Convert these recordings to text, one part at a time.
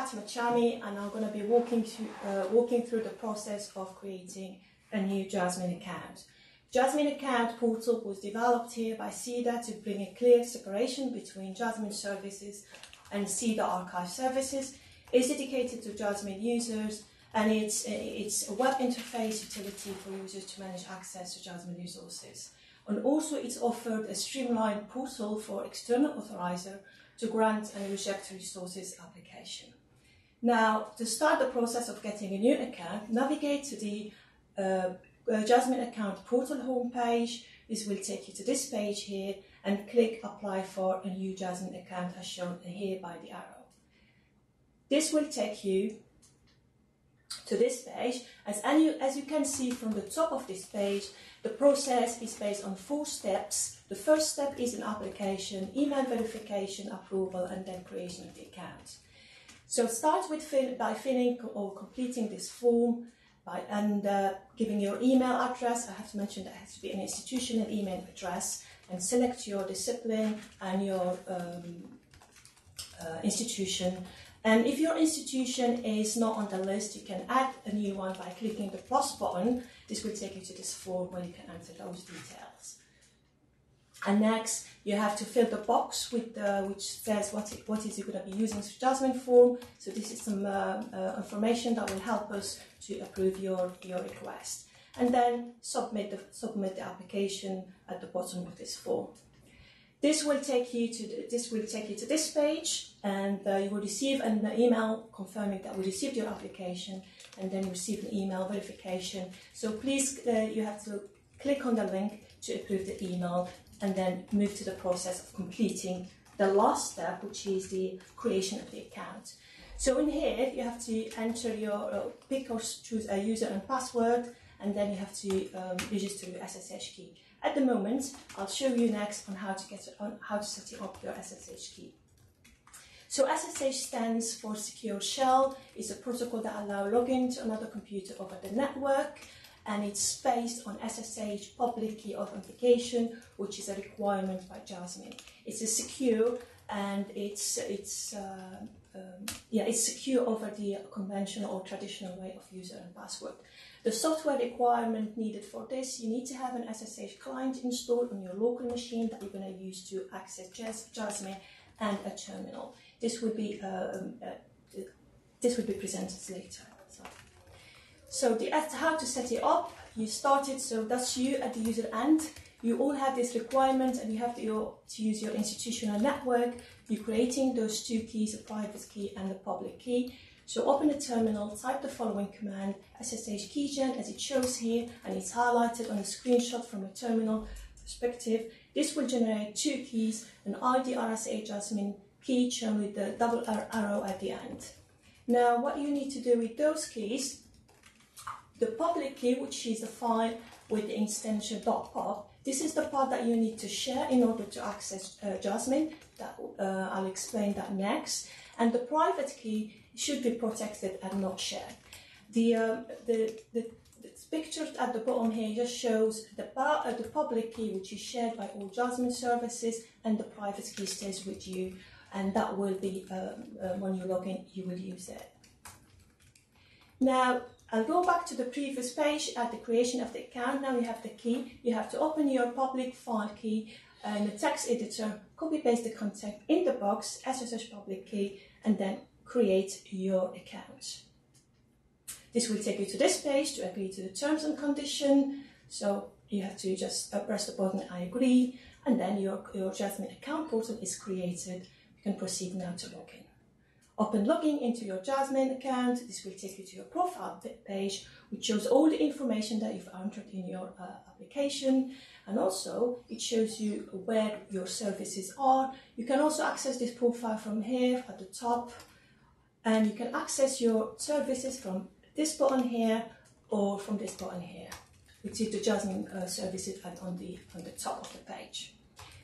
Fatima Chami, and I'm going to be walking, uh, walking through the process of creating a new JASMIN account. JASMIN account portal was developed here by CEDA to bring a clear separation between JASMIN services and CEDA archive services. It's dedicated to JASMIN users and it's, it's a web interface utility for users to manage access to JASMIN resources. And also it's offered a streamlined portal for external authorizer to grant and reject resources application. Now, to start the process of getting a new account, navigate to the uh, uh, JASMIN account portal homepage. This will take you to this page here and click apply for a new JASMIN account as shown here by the arrow. This will take you to this page. As, as you can see from the top of this page, the process is based on four steps. The first step is an application, email verification, approval, and then creation of the account. So start with fill, by filling or completing this form by, and uh, giving your email address. I have to mention that has to be an institutional email address and select your discipline and your um, uh, institution and if your institution is not on the list, you can add a new one by clicking the plus button. This will take you to this form where you can enter those details. And next, you have to fill the box with the, which says what, it, what is you going to be using for JASMIN form. So this is some uh, uh, information that will help us to approve your, your request. And then submit the, submit the application at the bottom of this form. This will take you to the, this will take you to this page, and uh, you will receive an email confirming that we received your application, and then receive an email verification. So please, uh, you have to click on the link to approve the email, and then move to the process of completing the last step, which is the creation of the account. So in here, you have to enter your uh, pick or choose a user and password, and then you have to um, register your SSH key. At the moment, I'll show you next on how to get on how to set up your SSH key. So SSH stands for Secure Shell. It's a protocol that allows login to another computer over the network and it's based on SSH public key authentication, which is a requirement by JASMIN. It's a secure and it's it's uh, um, yeah it's secure over the conventional or traditional way of user and password. The software requirement needed for this, you need to have an SSH client installed on your local machine that you're going to use to access JASMIN and a terminal. This would be um, uh, this will be presented later. So, the how to set it up, you start it, So that's you at the user end. You all have this requirement, and you have to, your, to use your institutional network. You're creating those two keys, a private key and a public key. So open the terminal, type the following command, SSH keygen as it shows here, and it's highlighted on a screenshot from a terminal perspective. This will generate two keys, an ID RSA JASMIN key shown with the double arrow at the end. Now what you need to do with those keys, the public key, which is the file with the extension .pub, this is the part that you need to share in order to access uh, JASMIN. That, uh, I'll explain that next. And the private key should be protected and not shared. The, uh, the, the, the picture at the bottom here just shows the, uh, the public key which is shared by all JASMIN services and the private key stays with you and that will be, um, uh, when you log in, you will use it. Now, I'll go back to the previous page at the creation of the account. Now you have the key. You have to open your public file key in the text editor, copy paste the content in the box, SSH public key, and then create your account. This will take you to this page to agree to the terms and condition. So you have to just uh, press the button I agree and then your, your JASMIN account portal is created. You can proceed now to log in. Upon logging into your JASMIN account, this will take you to your profile page, which shows all the information that you've entered in your uh, application. And also, it shows you where your services are. You can also access this profile from here at the top and you can access your services from this button here or from this button here, which is the JASMIN uh, services on the, on the top of the page.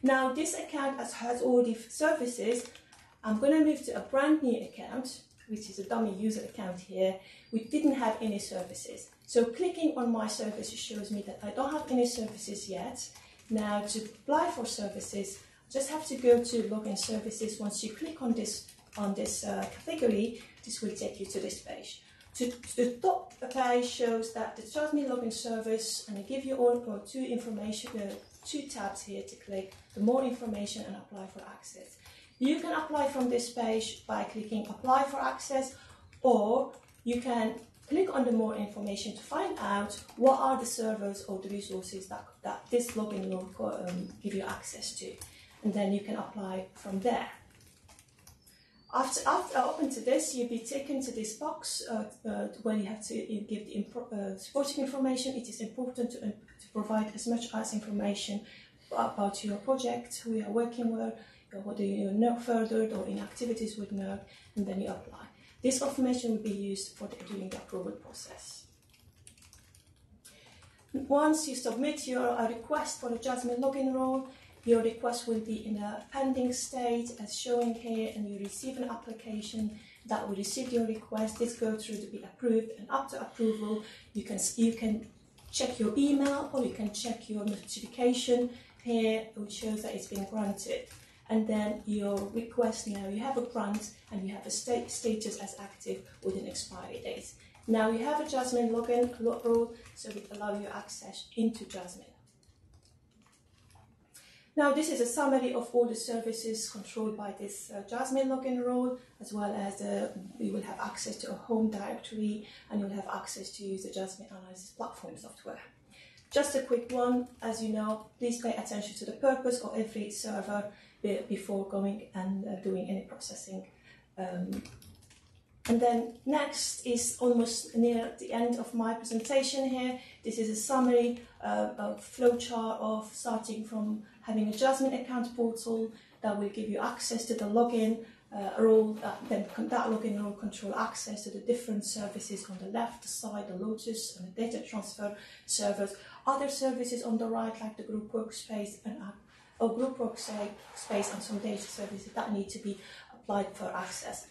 Now this account has, has all the services. I'm going to move to a brand new account, which is a dummy user account here, which didn't have any services. So clicking on my services shows me that I don't have any services yet. Now to apply for services, just have to go to login services. Once you click on this on this uh, category, this will take you to this page. To, to the top page shows that the JASMIN login service, and I give you all or two information, uh, two tabs here to click, the more information and apply for access. You can apply from this page by clicking apply for access, or you can click on the more information to find out what are the servers or the resources that, that this login will um, give you access to. And then you can apply from there. After, after open to this, you'll be taken to this box uh, uh, where you have to give the uh, supporting information. It is important to, uh, to provide as much as information about your project, who you are working with, what do you know further, or in activities with NERC, and then you apply. This information will be used for the, during the approval process. Once you submit your uh, request for the JASMIN login role, your request will be in a pending state as shown here and you receive an application that will receive your request. This goes through to be approved and after approval you can, you can check your email or you can check your notification here which shows that it's been granted. And then your request now, you have a grant and you have a state status as active with an expiry date. Now you have a JASMIN login role, so it allows you access into JASMIN. Now, this is a summary of all the services controlled by this uh, JASMIN login role, as well as uh, we will have access to a home directory and you'll have access to use the JASMIN Analysis platform software. Just a quick one, as you know, please pay attention to the purpose of every server before going and uh, doing any processing. Um, and then next is almost near the end of my presentation here. This is a summary uh, of flowchart of starting from having a JASMIN account portal that will give you access to the login uh, role, that, then that login role control access to the different services on the left side, the Lotus and the data transfer servers. Other services on the right, like the group workspace and uh, or group work space and some data services that need to be applied for access.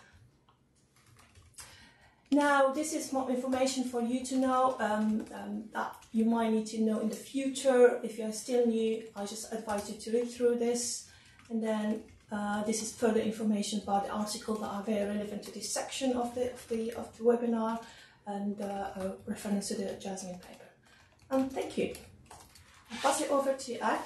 Now, this is more information for you to know um, um, that you might need to know in the future. If you're still new, I just advise you to read through this. And then uh, this is further information about the article that are very relevant to this section of the, of the, of the webinar and uh, a reference to the JASMIN paper. And thank you. I'll pass it over to Ak.